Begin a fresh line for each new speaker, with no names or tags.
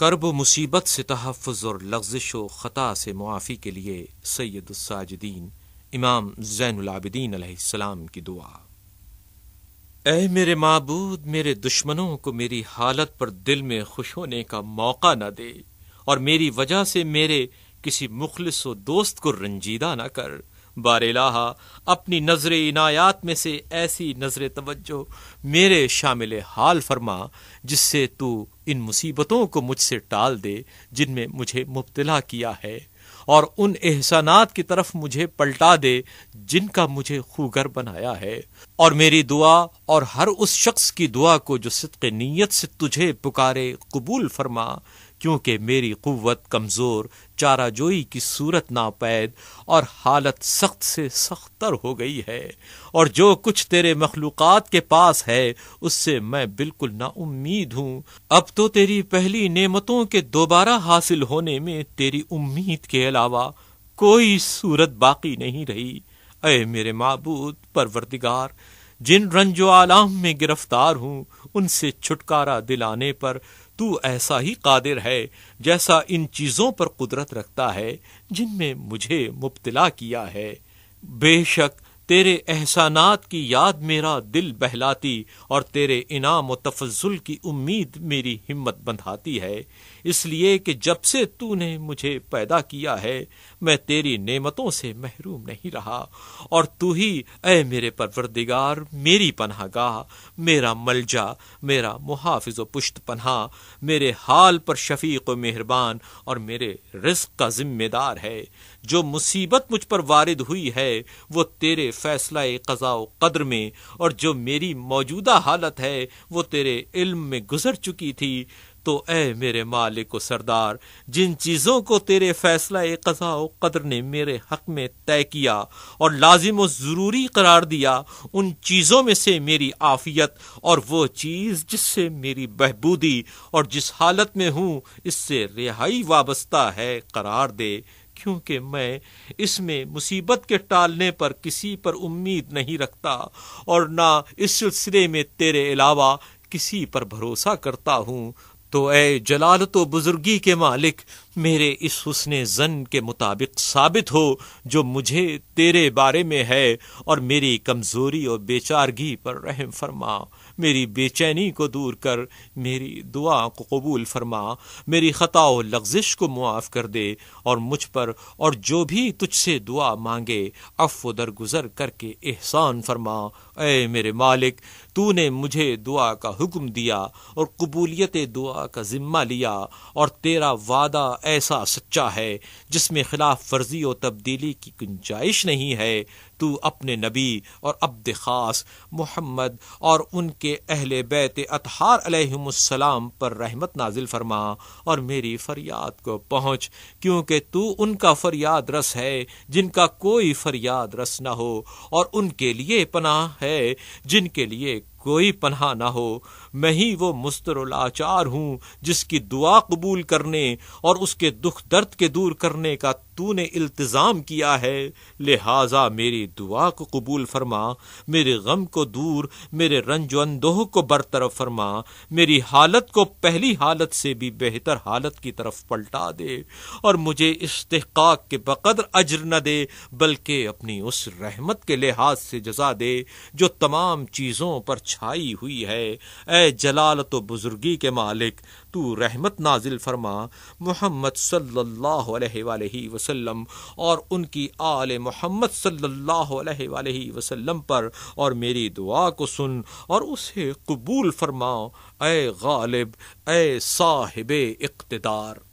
कर्ब मुसीबत से तहफ़ और लफ्ज़िश व ख़ता से मुआफ़ी के लिए सैदुलसाजदीन इमाम जैनआबिदीन सलाम की दुआ। ए मेरे माबूद, मेरे दुश्मनों को मेरी हालत पर दिल में खुश होने का मौका न दे और मेरी वजह से मेरे किसी मुखलिस दोस्त को रंजीदा न कर। बारेलाहा, अपनी नज़र इनायात में से ऐसी नज़र तवज्जो मेरे शामिल हाल फरमा, जिससे तू इन मुसीबतों को मुझसे टाल दे, जिनमें मुझे मुबतला किया है, और उन एहसानात की तरफ़ मुझे पलटा दे, जिनका मुझे खूगर बनाया है। और मेरी दुआ और हर उस शख्स की दुआ को जो सिद्क नीयत से तुझे पुकारे कबूल फरमा क्योंकि मेरी कुव्वत कमज़ोर, चाराजोई की सूरत नापैद और हालत सख्त से सख्तर हो गई है। और जो कुछ तेरे मखलूक़ात के पास है, उससे मैं बिल्कुल ना उम्मीद हूँ। अब तो तेरी पहली नेमतों के दोबारा हासिल होने में तेरी उम्मीद के अलावा कोई सूरत बाकी नहीं रही। अय मेरे माबूद परवरदिगार, जिन रंजो आलाम में गिरफ़्तार हूँ, उनसे छुटकारा दिलाने पर तू ऐसा ही कादिर है जैसा इन चीज़ों पर कुदरत रखता है जिनमें मुझे मुब्तला किया है। बेशक तेरे एहसानात की याद मेरा दिल बहलाती और तेरे इनाम तफजुल की उम्मीद मेरी हिम्मत बंधाती है। इसलिए कि जब से तूने मुझे पैदा किया है, मैं तेरी नेमतों से महरूम नहीं रहा। और तू ही ए मेरे परवरदिगार, मेरी पनाहगाह, मेरा मलजा, मेरा मुहाफिज पुश्त पन्हा, मेरे हाल पर शफीक मेहरबान और मेरे रिस्क का जिम्मेदार है। जो मुसीबत मुझ पर वारिद हुई है, वो तेरे फैसला कज़ा कद्र में, और जो मेरी मौजूदा हालत है, वो तेरे इल्म में गुजर चुकी थी। तो ए मेरे मालिक सरदार, जिन चीज़ों को तेरे फैसला कजा कदर ने मेरे हक में तय किया और लाजिम ज़रूरी करार दिया, उन चीज़ों में से मेरी आफियत और वो चीज़ जिससे मेरी बहबूदी और जिस हालत में हूँ, इससे रिहाई वाबस्ता है करार दे। क्योंकि मैं इसमें मुसीबत के टालने पर किसी पर उम्मीद नहीं रखता और ना इस सिलसिले में तेरे अलावा किसी पर भरोसा करता हूँ। तो ए जलाल तो बुजुर्गी के मालिक मेरे इस हुस्न जन के मुताबिक साबित हो, जो मुझे तेरे बारे में है और मेरी कमज़ोरी और बेचारगी पर रहम फरमा। मेरी बेचैनी को दूर कर, मेरी दुआ को कबूल फरमा। मेरी ख़ता लफ्जिश को मुआफ़ कर दे और मुझ पर और जो भी तुझसे दुआ मांगे अफ दरगुजर करके एहसान फरमा। ए मेरे मालिक, तूने मुझे दुआ का हुक्म दिया और कबूलियत दुआ का जिम्मा लिया और तेरा वादा ऐसा सच्चा है जिसमें खिलाफ वर्जी और तब्दीली की गुंजाइश नहीं है। तू अपने नबी और अब्द खास मोहम्मद और उनके अहले बैत अतहार पर रहमत नाजिल फरमा और मेरी फरियाद को पहुँच, क्योंकि तू उनका फरियाद रस है जिनका कोई फरियाद रस न हो और उनके लिए पनाह है जिनके लिए कोई पन्हा ना हो। मैं ही वो मुस्तरलाचार हूँ जिसकी दुआ कबूल करने और उसके दुख दर्द के दूर करने का तूने इल्तिजाम किया है, लिहाजा मेरी दुआ को कबूल फरमा, मेरे गम को दूर, मेरे रंज अंदोह को बरतरफ फरमा, मेरी हालत को पहली हालत से भी बेहतर हालत की तरफ़ पलटा दे और मुझे इस्तेकाक के बकदर अजर न दे, बल्कि अपनी उस रहमत के लिहाज से जजा दे, जो तमाम चीज़ों पर छाई हुई है। ए जलाल तो बुजुर्गी के मालिक, तू रहमत नाजिल फरमा। मोहम्मद सल्लल्लाहु अलैहि वसल्लम और उनकी आल मोहम्मद सल्लल्लाहु अलैहि वसल्लम पर और मेरी दुआ को सुन और उसे कबूल फरमाओ ए गालिब ए साहिब इक़्तिदार।